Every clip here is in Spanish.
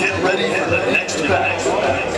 Get ready for the next match.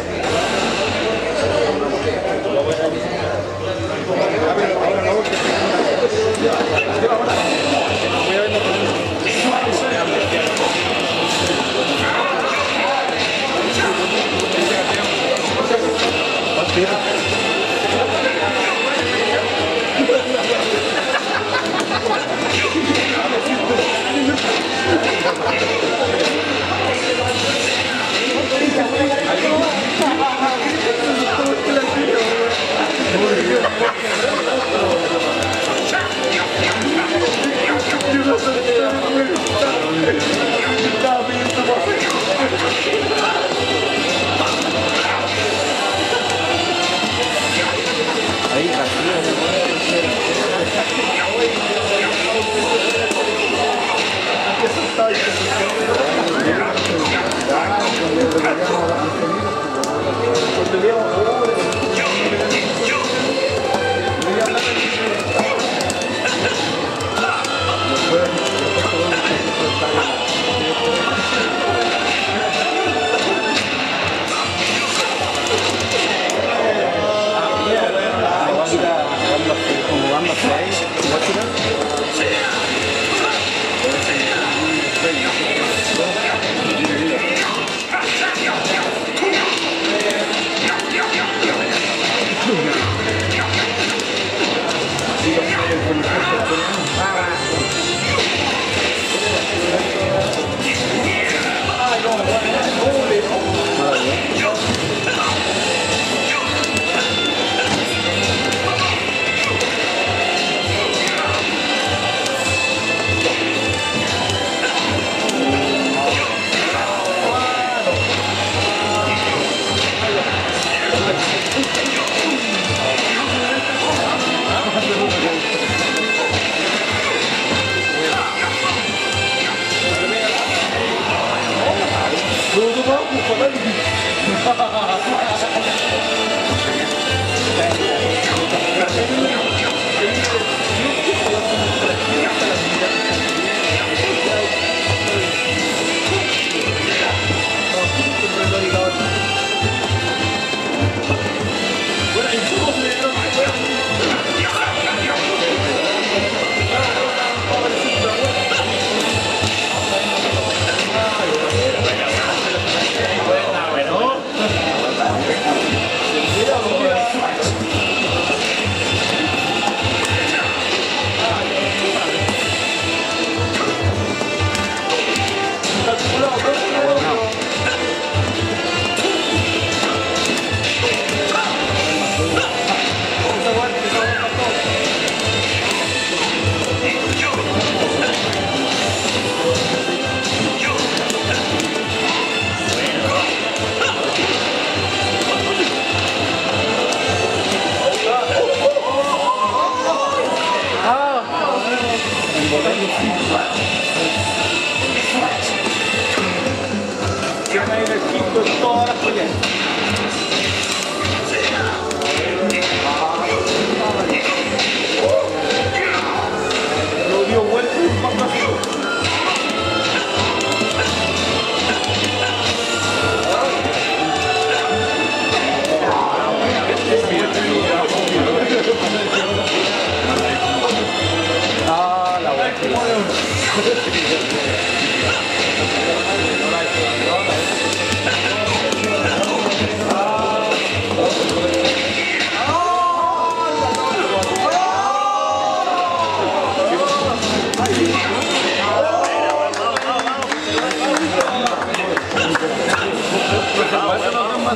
はい。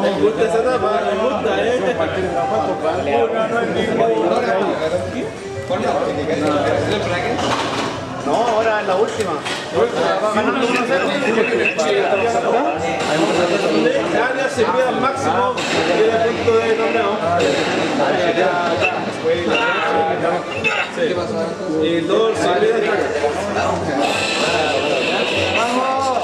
me gusta esa tapa, me gusta, eh. No, ahora es la última. Se queda al máximo y el punto de torneo. Y todo se queda ¡Vamos!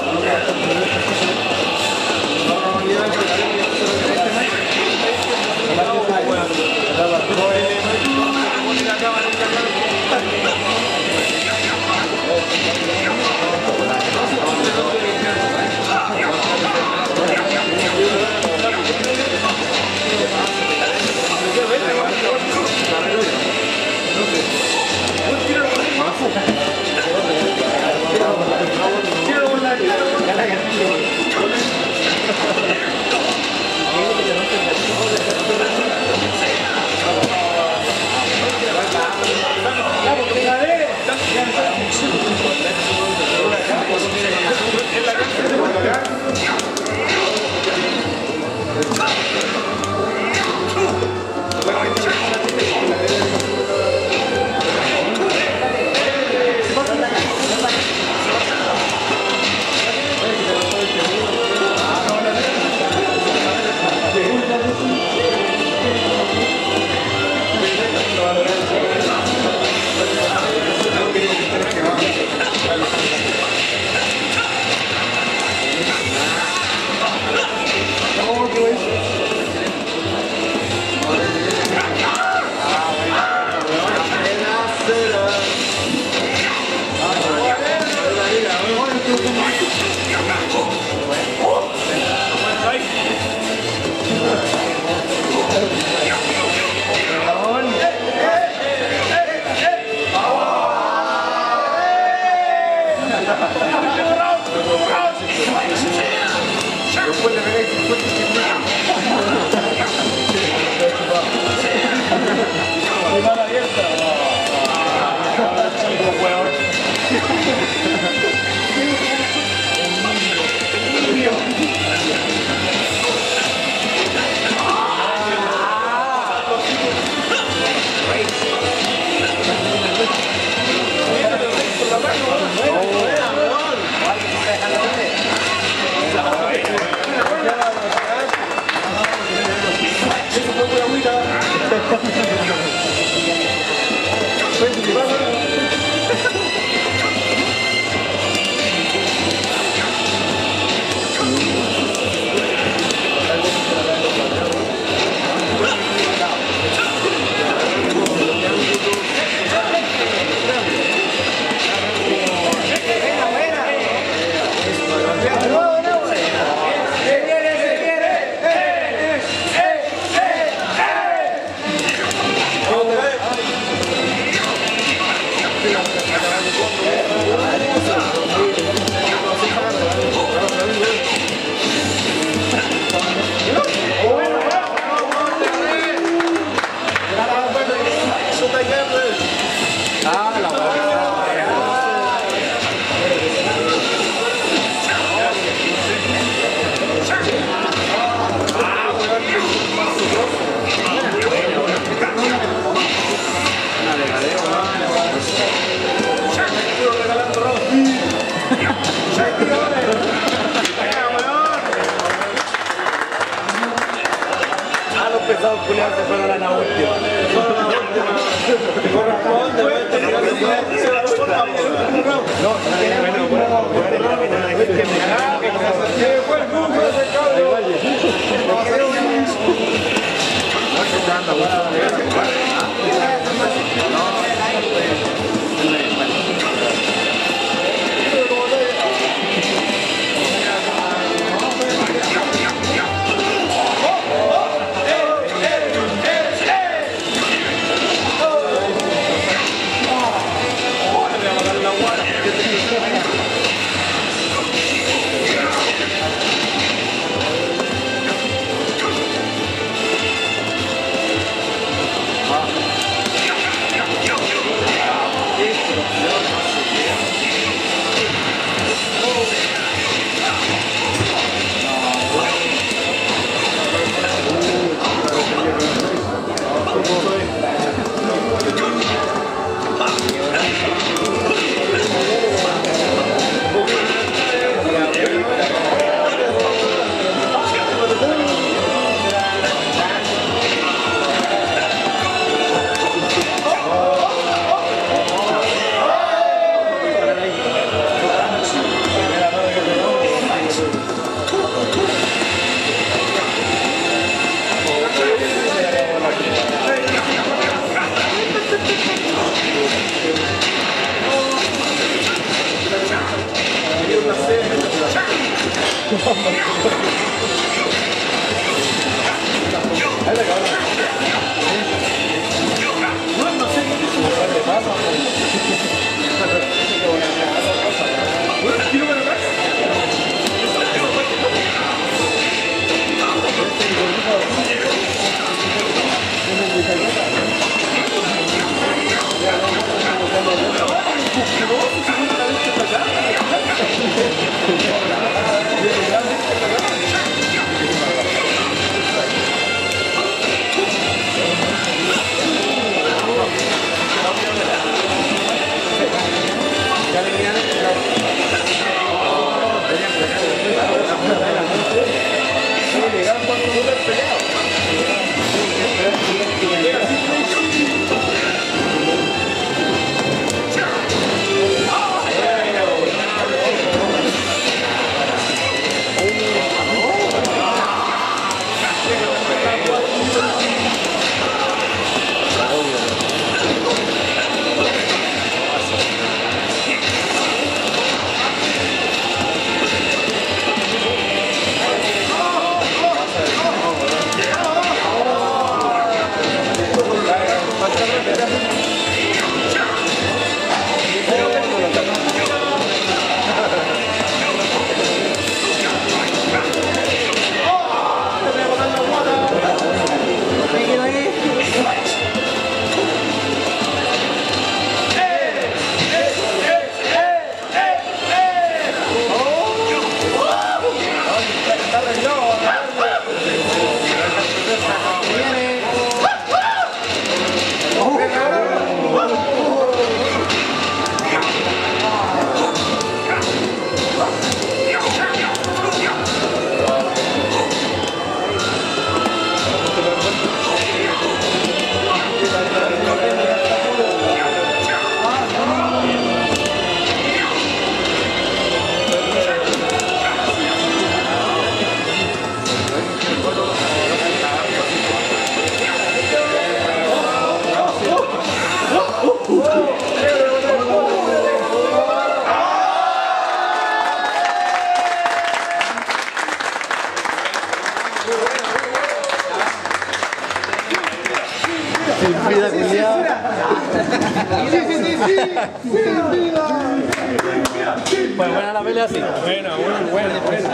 Pues buena la pelea así. Buena, buena, buena, buena.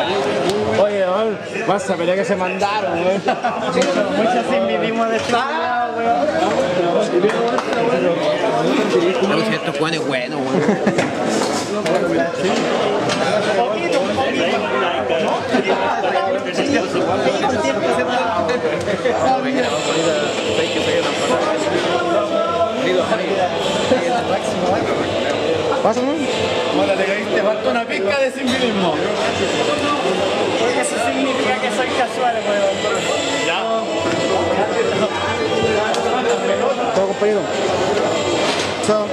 Oye, weón, pelea que se mandaron, weón. Muchos simbilismos de este culiao, weón. No, si estos Juan es bueno, weón. Pásame. Bueno, te falta una pizca de simbolismo. Eso significa que soy casual, pues, weón. Ya. Chao, compañero. Chao.